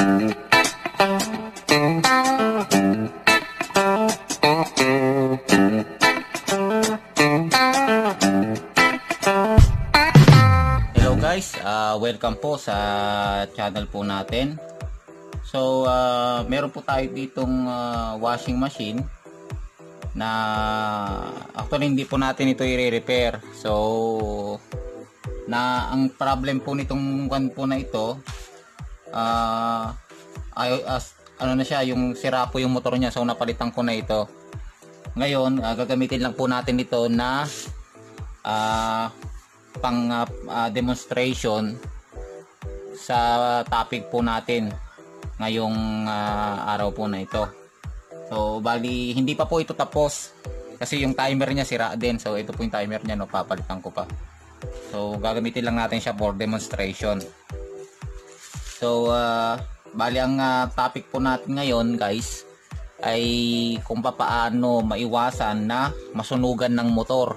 Hello guys, uh, welcome po sa channel po natin. So, uh, meron po tayo ditong uh, washing machine na actually hindi po natin ito i-repair. So, na ang problem po nitong one po na ito uh, ay, as, ano na siya, yung sira po yung motor niya so napalitan ko na ito. Ngayon, uh, gagamitin lang po natin ito na uh, pang uh, uh, demonstration sa topic po natin ngayong uh, araw po na ito. So, bali, hindi pa po ito tapos kasi yung timer niya sira din. So, ito po yung timer niya, no, papalitan ko pa. So, gagamitin lang natin siya for demonstration. So, uh, bali, ang uh, topic po natin ngayon, guys, ay kung paano maiwasan na masunugan ng motor.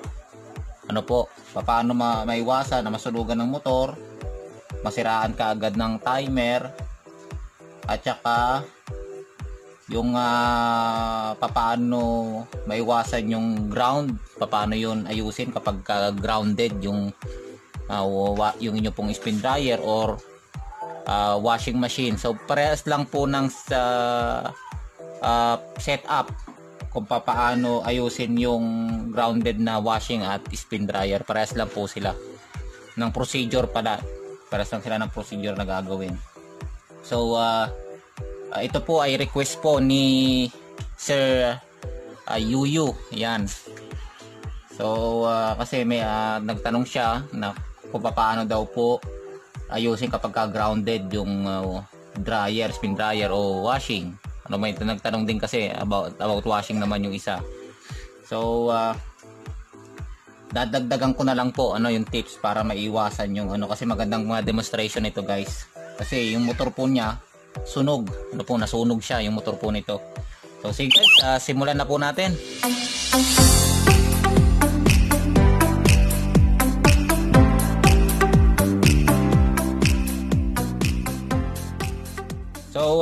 Ano po, paano ma maiwasan na masunugan ng motor, masiraan ka agad ng timer, at saka yung uh, papaano maiwasan yung ground, paano yun ayusin kapag ka grounded yung uh, yung inyo pong spin dryer or uh, washing machine. So parehas lang po ng sa uh, setup kung paano ayusin yung grounded na washing at spin dryer. Parehas lang po sila ng procedure pala. Parehas lang sila ng procedure na gagawin. So, uh, uh, ito po ay request po ni Sir uh, Yuyu. Yan. So, uh, kasi may uh, nagtanong siya na kung paano daw po ayusin kapag ka grounded yung uh, dryer, spin dryer o washing. Ano may nagtanong din kasi about about washing naman yung isa. So uh, dadagdagan ko na lang po ano yung tips para maiwasan yung ano kasi magandang mga demonstration ito guys. Kasi yung motor po niya sunog. Ano po nasunog siya yung motor po nito. So sige guys, uh, simulan na po natin.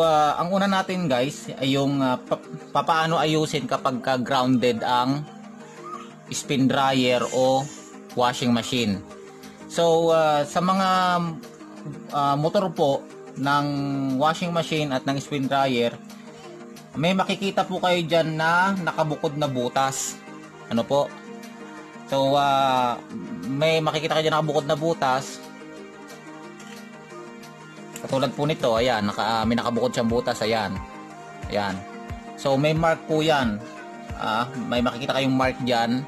Uh, ang una natin guys ay yung uh, pa- papaano ayusin kapag ka grounded ang spin dryer o washing machine. So, uh, sa mga uh, motor po ng washing machine at ng spin dryer, may makikita po kayo dyan na nakabukod na butas. Ano po? So, uh, may makikita kayo dyan nakabukod na butas Katulad po nito, ayan, naka, may nakabukod siyang butas, ayan. Ayan. So, may mark po yan. Ah, may makikita kayong mark dyan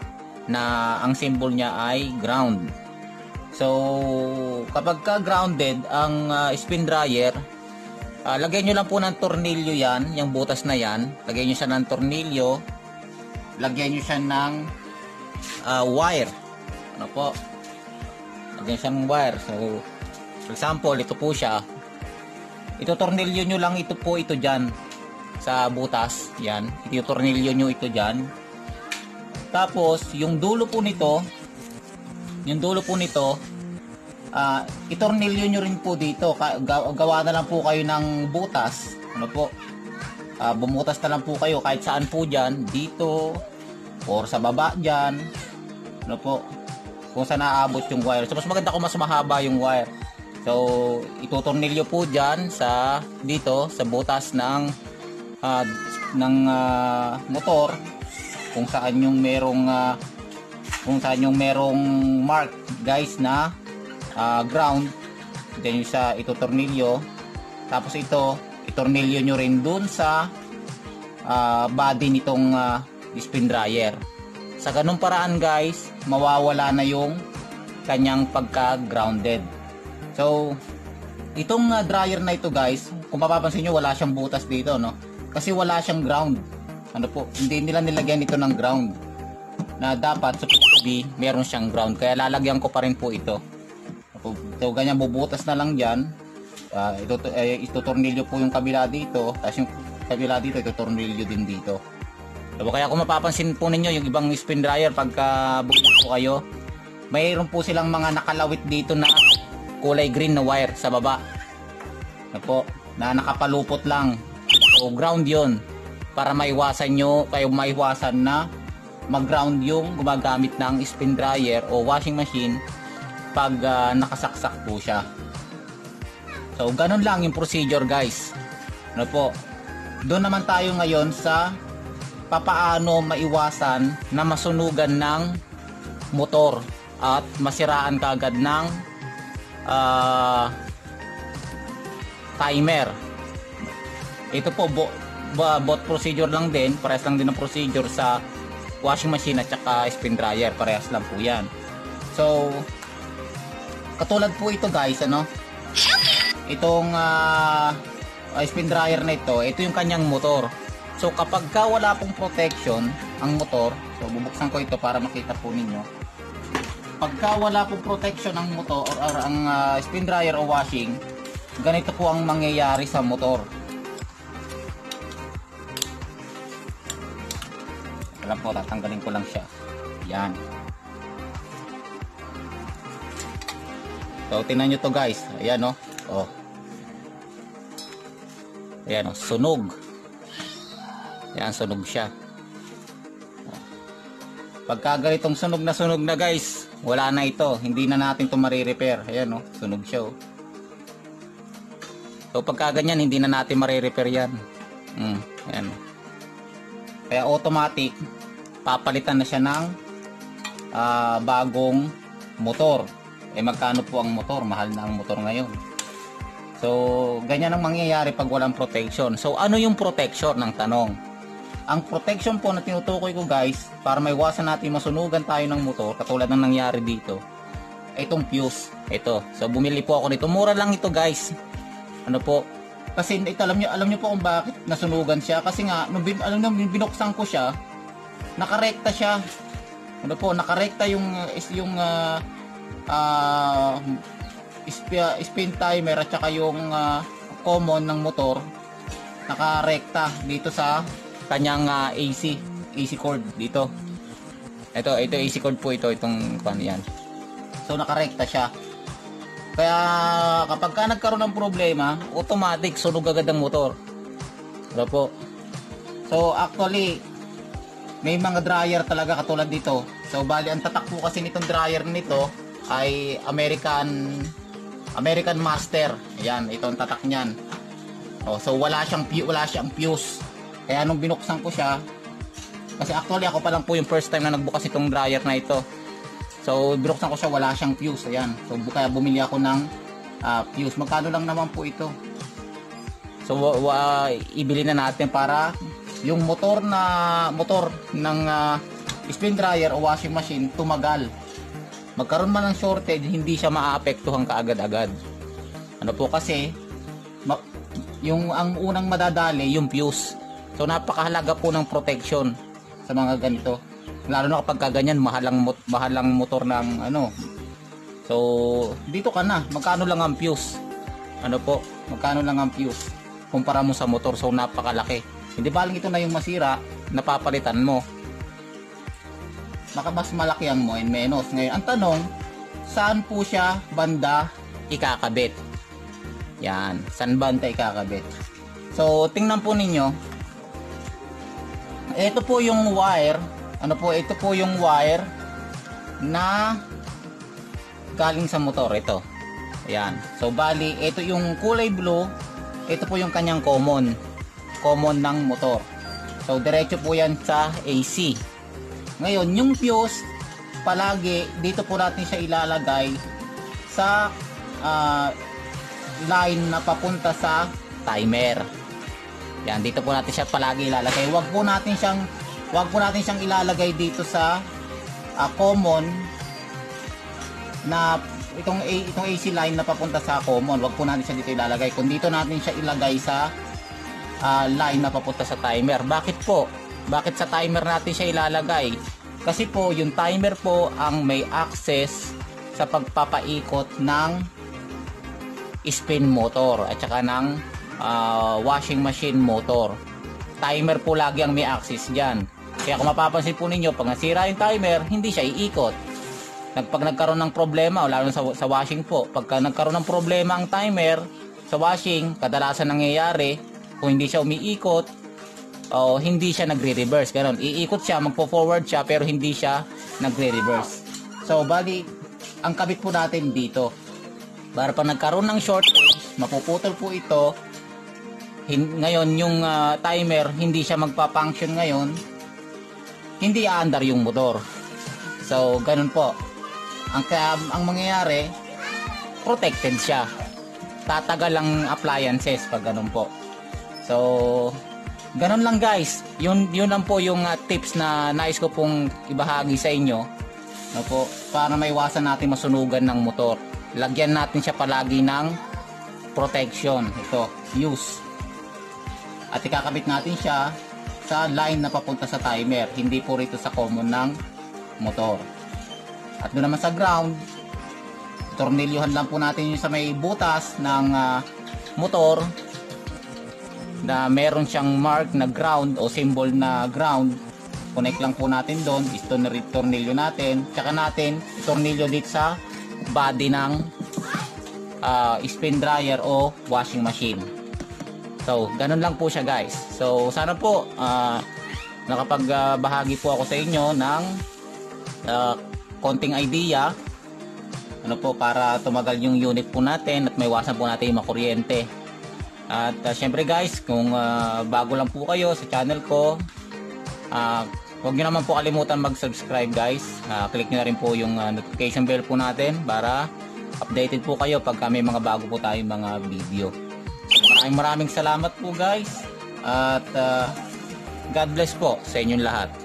na ang symbol niya ay ground. So, kapag ka grounded ang uh, spin dryer, uh, lagyan nyo lang po ng tornilyo yan, yung butas na yan. Lagyan nyo siya ng tornilyo. Lagyan nyo siya ng uh, wire. Ano po? Lagyan siya ng wire. So, for example, ito po siya ito tornilyo nyo lang ito po ito dyan sa butas yan. Ito tornilyo nyo ito dyan. Tapos yung dulo po nito yung dulo po nito uh, itornilyo nyo rin po dito. Gawa na lang po kayo ng butas. Ano po? Uh, bumutas na lang po kayo kahit saan po dyan. Dito or sa baba dyan. Ano po? Kung saan naaabot yung wire. So mas maganda kung mas mahaba yung wire So, itutornilyo po diyan sa dito sa butas ng uh, ng uh, motor kung saan yung merong uh, kung saan yung merong mark guys na uh, ground. Then yung sa itutornilyo. Tapos ito itornilyo nyo rin dun sa uh, body nitong uh, spin dryer. Sa ganung paraan guys mawawala na yung kanyang pagka grounded So, itong uh, dryer na ito guys, kung mapapansin nyo, wala siyang butas dito, no? Kasi wala siyang ground. Ano po, hindi nila nilagyan ito ng ground. Na dapat, supposed to be, meron siyang ground. Kaya lalagyan ko pa rin po ito. So, ganyan, bubutas na lang dyan. Uh, ito, eh, ito tornilyo po yung kabila dito. Tapos yung kabila dito, ito tornilyo din dito. So, kaya kung mapapansin po ninyo, yung ibang spin dryer, pagka bukod po kayo, mayroon po silang mga nakalawit dito na kulay green na wire sa baba. na po, na nakapalupot lang. So, ground yon para maiwasan nyo, kayo maiwasan na mag-ground yung gumagamit ng spin dryer o washing machine pag uh, nakasaksak po siya. So, ganun lang yung procedure guys. Ano po? Doon naman tayo ngayon sa papaano maiwasan na masunugan ng motor at masiraan kagad ng uh, timer. Ito po bo, bot procedure lang din, parehas lang din ang procedure sa washing machine at saka spin dryer, parehas lang po 'yan. So katulad po ito guys, ano? Itong uh, spin dryer na ito, ito yung kanyang motor. So kapag ka wala pong protection ang motor, so bubuksan ko ito para makita po ninyo. Pagka wala pong protection ang motor or, or ang uh, spin dryer o washing, ganito po ang mangyayari sa motor. Alam po, tatanggalin ko lang siya. Yan. So, tingnan nyo to guys. Ayan. Oh. oh. Ayan oh, sunog. Ayan, sunog siya. Pagka ganitong sunog na sunog na guys, wala na ito. Hindi na natin ito marirepair. Ayan o, oh, sunog siya o. Oh. So pagka ganyan, hindi na natin marirepair yan. Hmm, ayan o. Kaya automatic, papalitan na siya ng uh, bagong motor. Eh magkano po ang motor? Mahal na ang motor ngayon. So, ganyan ang mangyayari pag walang protection. So, ano yung protection ng tanong? Ang protection po na tinutukoy ko guys, para maiwasan natin masunugan tayo ng motor, katulad ng nangyari dito, itong fuse. Ito. So, bumili po ako nito. Mura lang ito guys. Ano po? Kasi ito, alam nyo, alam nyo po kung bakit nasunugan siya. Kasi nga, nung, bin, alam nyo, binuksan ko siya, nakarekta siya. Ano po, nakarekta yung, is yung uh, uh, spin timer at saka yung uh, common ng motor nakarekta dito sa kanyang uh, AC AC cord dito ito ito AC cord po ito itong pan yan so nakarekta siya kaya kapag ka nagkaroon ng problema, automatic sunog agad ang motor. Diba po? So actually, may mga dryer talaga katulad dito. So bali ang tatak po kasi nitong dryer nito ay American American Master. Ayan, ito ang tatak niyan. Oh, so wala siyang wala siyang fuse. Kaya nung binuksan ko siya, kasi actually ako pa lang po yung first time na nagbukas itong dryer na ito. So, binuksan ko siya, wala siyang fuse. Ayan. So, kaya bumili ako ng uh, fuse. Magkano lang naman po ito? So, uh, ibili na natin para yung motor na motor ng uh, spin dryer o washing machine tumagal. Magkaroon man ng shortage, hindi siya maapektuhan kaagad-agad. Ano po kasi, yung ang unang madadali, yung fuse. So, napakahalaga po ng protection sa mga ganito. Lalo na kapag kaganyan mahalang mahalang motor ng ano. So dito ka na. Magkano lang ang fuse? Ano po? Magkano lang ang fuse kumpara mo sa motor? So napakalaki. Hindi baling ito na yung masira napapalitan mo? Baka mas malaki ang mo and menos. Ngayon ang tanong saan po siya banda ikakabit? Yan. Saan banda ikakabit? So tingnan po ninyo ito po yung wire ano po, ito po yung wire na galing sa motor. Ito. Ayan. So, bali, ito yung kulay blue. Ito po yung kanyang common. Common ng motor. So, diretso po yan sa AC. Ngayon, yung fuse, palagi, dito po natin siya ilalagay sa uh, line na papunta sa timer. Yan, dito po natin siya palagi ilalagay. Huwag po natin siyang Huwag po natin siyang ilalagay dito sa uh, common na itong itong AC line na papunta sa common. Huwag po natin siya dito ilalagay. Kung dito natin siya ilagay sa uh, line na papunta sa timer. Bakit po? Bakit sa timer natin siya ilalagay? Kasi po yung timer po ang may access sa pagpapaikot ng spin motor at saka ng uh, washing machine motor. Timer po lagi ang may access diyan. Kaya kung mapapansin po ninyo, pag nasira yung timer, hindi siya iikot. Pag nagkaroon ng problema, lalo sa, sa washing po, pagka nagkaroon ng problema ang timer, sa washing, kadalasan nangyayari, kung hindi siya umiikot, o hindi siya nagre-reverse. Ganon. Iikot siya, magpo-forward siya, pero hindi siya nagre-reverse. So, bali, ang kabit po natin dito. Para pag nagkaroon ng shortage, mapuputol po ito. Hin- ngayon, yung ah, timer, hindi siya magpa-function ngayon. Hindi aandar yung motor. So, ganun po. Ang, kaya, ang mangyayari, protected siya. Tatagal ang appliances pag ganun po. So, ganun lang guys. Yun, yun lang po yung ah, tips na nais ko pong ibahagi sa inyo. No po, para maiwasan natin masunugan ng motor. Lagyan natin siya palagi ng protection. Ito, use. At ikakabit natin siya sa line na papunta sa timer. Hindi po rito sa common ng motor. At doon naman sa ground, tornilyuhan lang po natin yung sa may butas ng ah, motor na meron siyang mark na ground o symbol na ground connect lang po natin doon is tornil- tornilyo natin tsaka natin tornilyo dito sa body ng ah, spin dryer o washing machine so ganun lang po siya guys. So sana po ah, nakapagbahagi po ako sa inyo ng ah, konting idea ano po para tumagal yung unit po natin at may iwasan po natin yung makuryente at uh, syempre guys kung ah, bago lang po kayo sa channel ko ah, huwag nyo naman po kalimutan mag subscribe guys. Ah, click nyo na rin po yung ah, notification bell po natin para updated po kayo pagka may mga bago po tayong mga video maraming maraming salamat po guys. At ah, God bless po sa inyong lahat